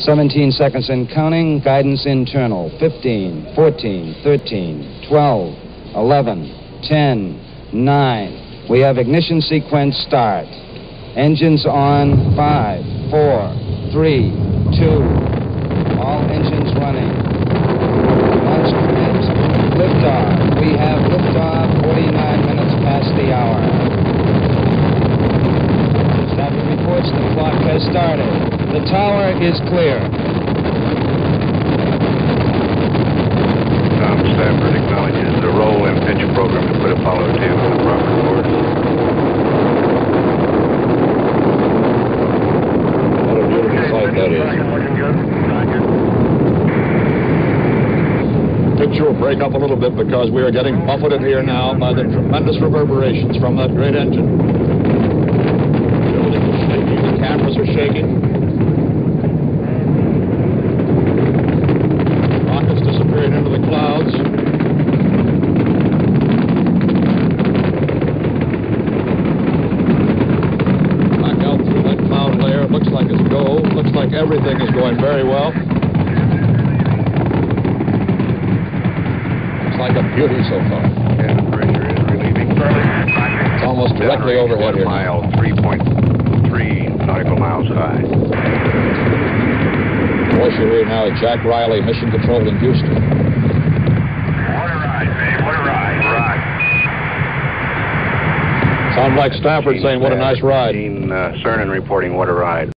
17 seconds and counting. Guidance internal. 15, 14, 13, 12, 11, 10, 9. We have ignition sequence start. Engines on. 5, 4, 3, 2. All engines running. Launch commit. Liftoff. We have liftoff 49 minutes past the hour. Savvy reports the clock has started. The tower is clear. Tom Stafford acknowledges the roll and pitch program to put Apollo 2 on the proper course. What a beautiful sight that is. Picture will break up a little bit because we are getting buffeted here now by the tremendous reverberations from that great engine. The building is shaking, the cameras are shaking. Everything is going very well. It's like a beauty so far. And the pressure is relieving. It's almost directly overhead here. Mile 3.3 nautical miles high. Voice you hear now is Jack Riley, Mission Control in Houston. What a ride, babe. What a ride. Ride. Sounds like Stafford saying, what a nice ride. Gene uh, Cernan reporting, what a ride.